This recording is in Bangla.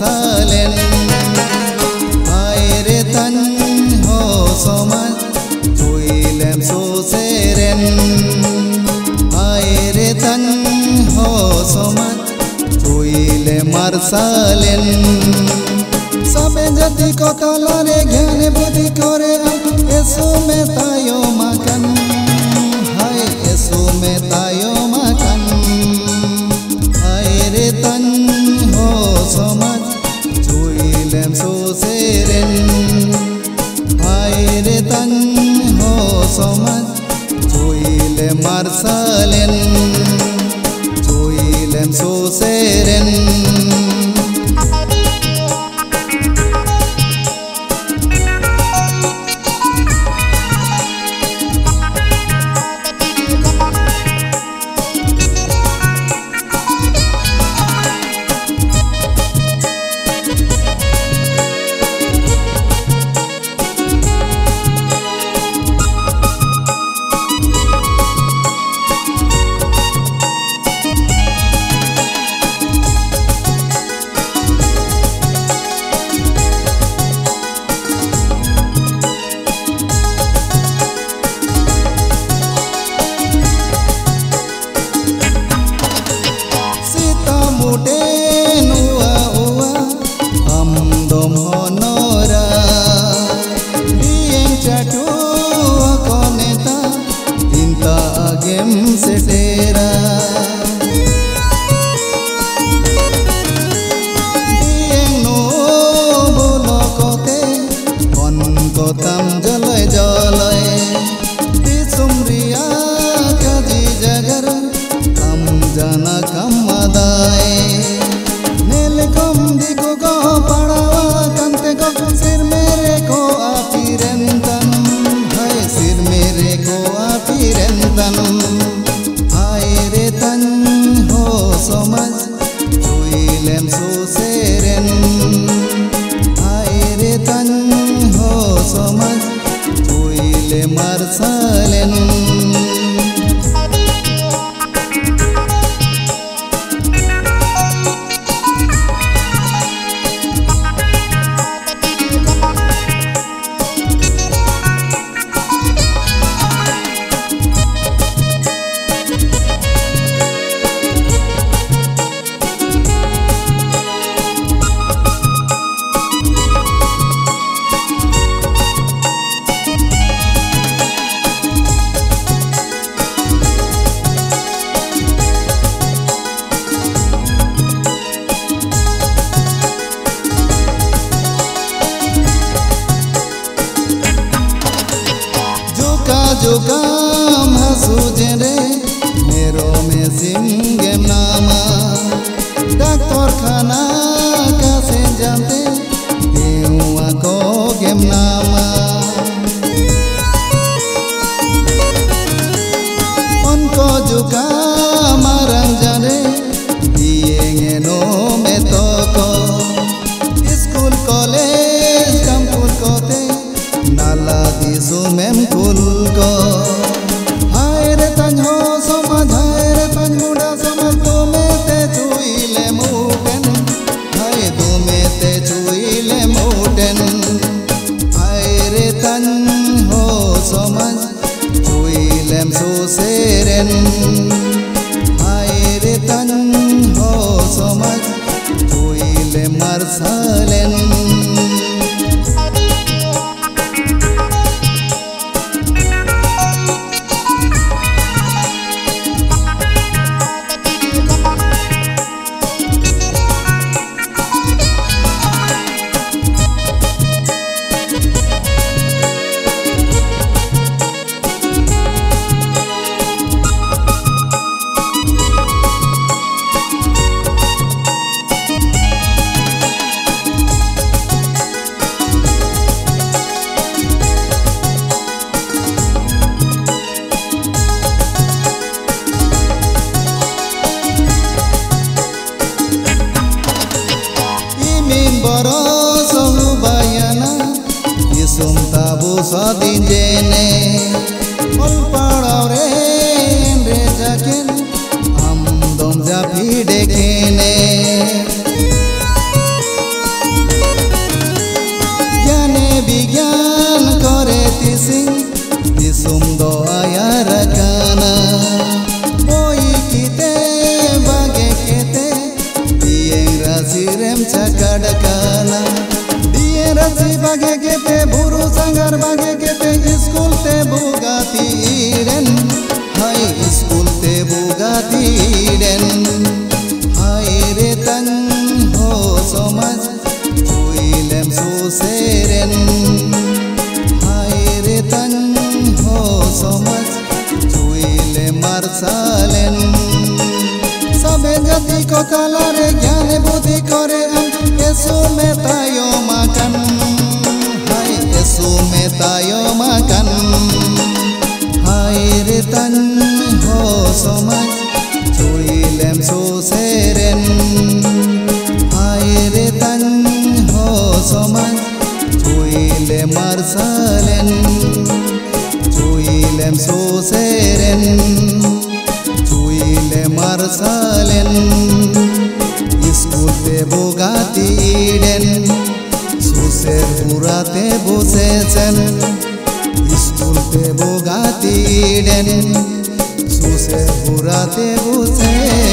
সালেন। আয়রে তান হো সমান চইলেম সোসেরেন। আয়রে তান হো সমান চইলে মার সালেন। সবে যদি কতলারে জ্ঞান বুদ্ধি করে, এসো মেতায়ো संग हो समझ जोइले समाज जो काम सूझ रे मेरो में सिंह बाला दिसु मेम फुलको বড় সহুবায়ানা ইসুম তাবু সদিন জেনে। অল্পাড়ারে রে যাকেন আমদম জাফি ডেকেনে। স্কুল তে বুগাতি ইডেন হাই রে তং হো সমাজ উইলেম সুসেরেন। হাই রে তং হো সমাজ চুইলে মারসালেন। সবে জাতি কথালারে জ্ঞান বুদ্ধি করে, এসু মেতায় Suilem so seren tuile mar salen, Iskute bogati den, iden Suser burate bosezen Iskute bogati den, iden Suser burate bosezen